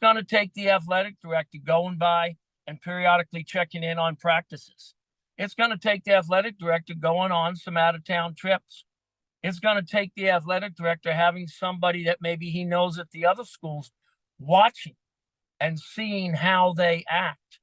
going to take the athletic director going by and periodically checking in on practices. It's going to take the athletic director going on some out of town trips. It's going to take the athletic director having somebody that maybe he knows at the other schools watching and seeing how they act.